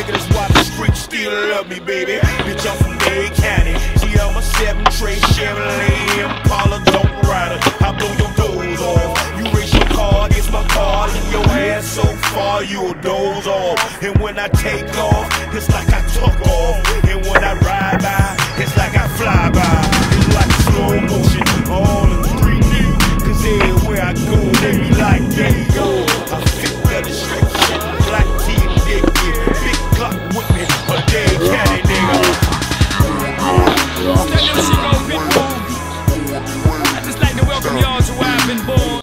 nigga that's why the streets still love me, baby. Bitch, I'm from Dade County. See, I'm a seven tray Chevrolet Impala, don't ride her. I blow your doors off. You race your car, it's my car. and your ass so far, you'll doze off. And when I take off, it's like I took off.